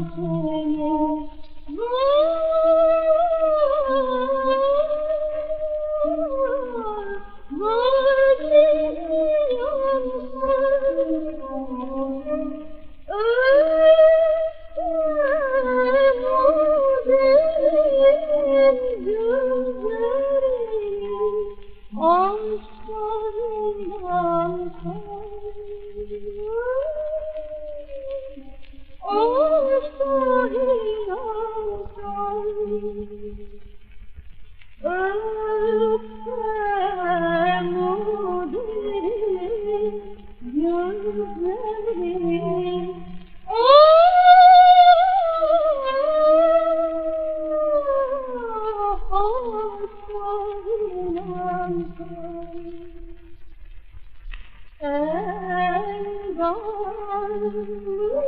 Oh. And I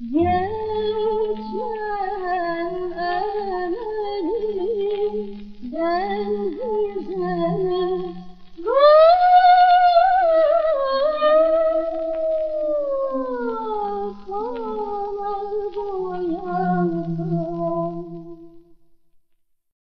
Yeah.